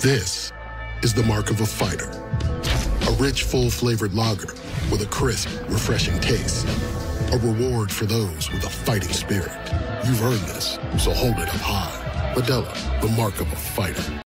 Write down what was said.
This is the mark of a fighter. A rich, full flavored lager with a crisp, refreshing taste. A reward for those with a fighting spirit. You've earned this, so hold it up high. Modelo, the mark of a fighter.